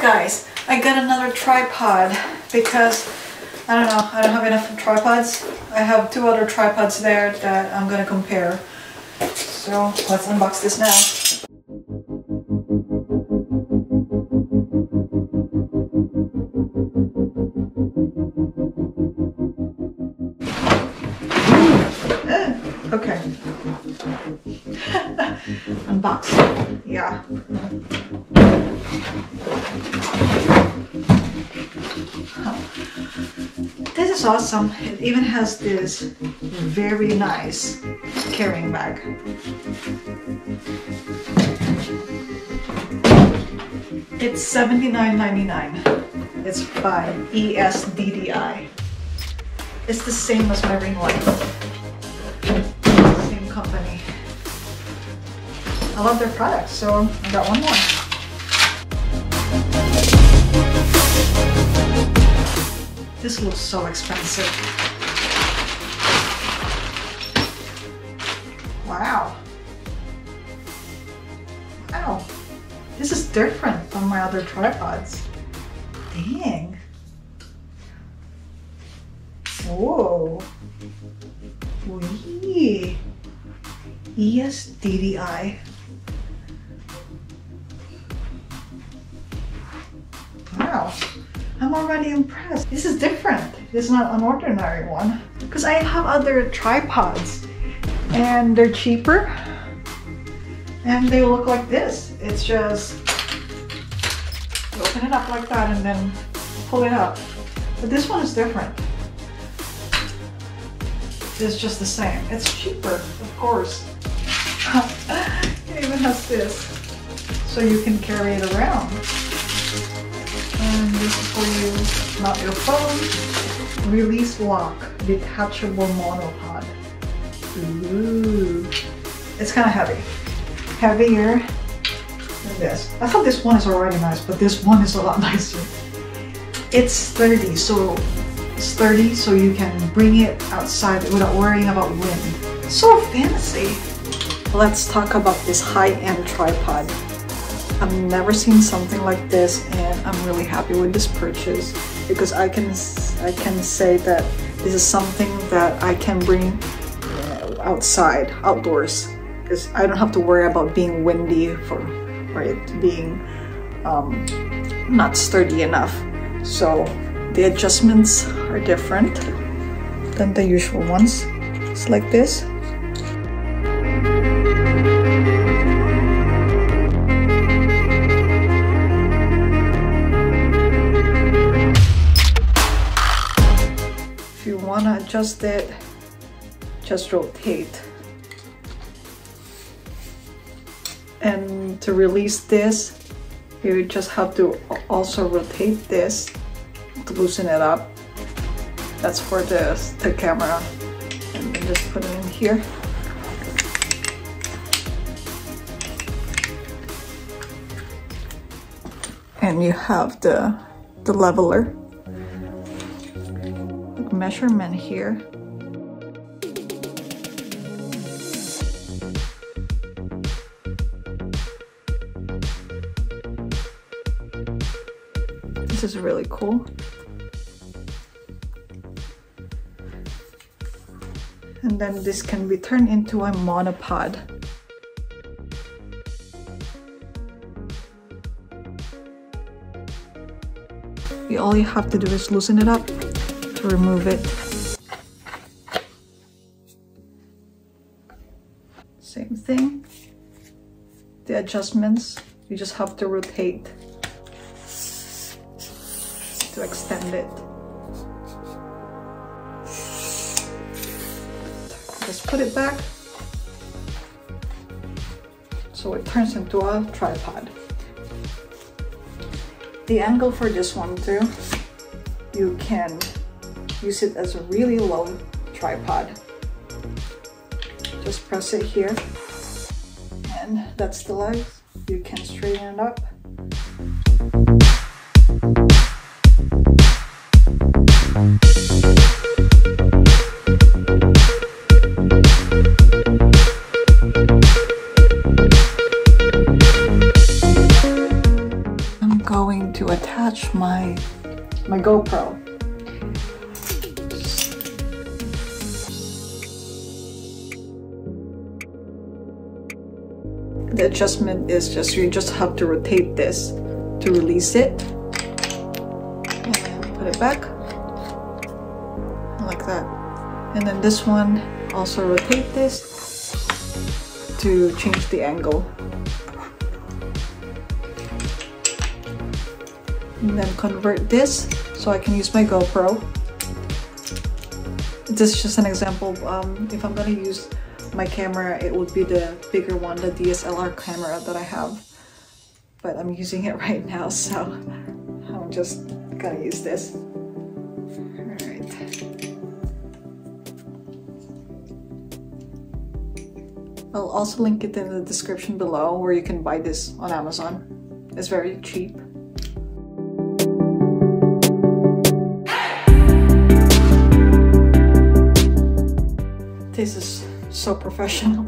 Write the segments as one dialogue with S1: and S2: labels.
S1: Guys, I got another tripod because I don't know, I don't have enough tripods. I have two other tripods there that I'm gonna compare. So let's unbox this now. Okay. Unbox. Yeah. This is awesome. It even has this very nice carrying bag. It's $79.99. It's by ESDDI. It's the same as my ring light. Same company. I love their products, so I got one more. This looks so expensive. Wow. Wow. This is different from my other tripods. Dang. Whoa. Wee. ESDDI. Wow. I'm already impressed. This is different. This is not an ordinary one. Because I have other tripods and they're cheaper and they look like this. It's just open it up like that and then pull it up. But this one is different. It's just the same. It's cheaper, of course. it even has this so you can carry it around. This is for you, not your phone. Release lock, detachable monopod. Ooh. It's kind of heavy. Heavier than this. I thought this one is already nice, but this one is a lot nicer. It's sturdy, so it's sturdy, so you can bring it outside without worrying about wind. So fancy. Let's talk about this high-end tripod. I've never seen something like this and I'm really happy with this purchase because I can I can say that this is something that I can bring uh, outside, outdoors because I don't have to worry about being windy for, it being um, not sturdy enough. So the adjustments are different than the usual ones. It's like this. Adjust it, just rotate. And to release this, you just have to also rotate this to loosen it up. That's for the, the camera. And just put it in here. And you have the, the leveler. Measurement here. This is really cool. And then this can be turned into a monopod. You all you have to do is loosen it up to remove it. Same thing. The adjustments, you just have to rotate to extend it. Just put it back so it turns into a tripod. The angle for this one too, you can use it as a really low tripod. Just press it here and that's the legs. You can straighten it up I'm going to attach my my GoPro. The adjustment is just you just have to rotate this to release it. And put it back like that. And then this one also rotate this to change the angle. And then convert this so I can use my GoPro. This is just an example. Um, if I'm gonna use my camera, it would be the bigger one, the DSLR camera that I have. But I'm using it right now, so I'm just gonna use this. I'll also link it in the description below where you can buy this on Amazon. It's very cheap. This is so professional.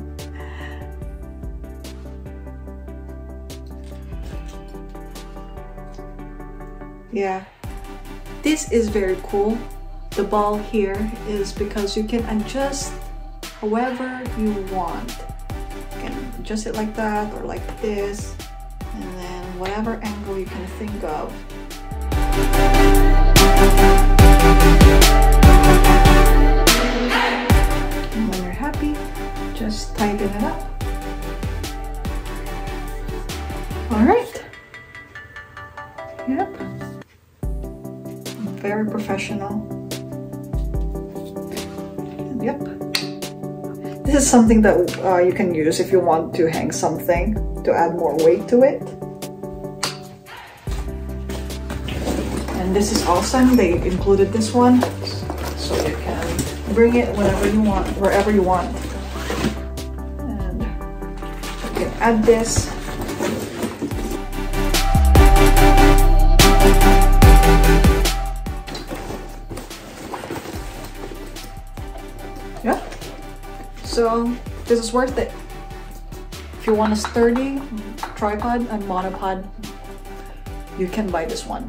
S1: yeah, this is very cool. The ball here is because you can adjust however you want You can adjust it like that or like this and then whatever angle you can think of tighten it up all right yep very professional yep this is something that uh, you can use if you want to hang something to add more weight to it. And this is awesome. They included this one. So you can bring it whenever you want, wherever you want. Add this Yeah. So this is worth it. If you want a sturdy tripod and monopod, you can buy this one.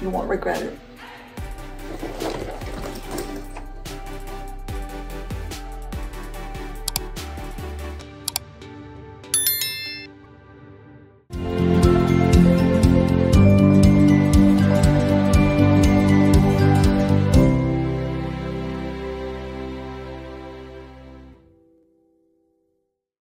S1: You won't regret it.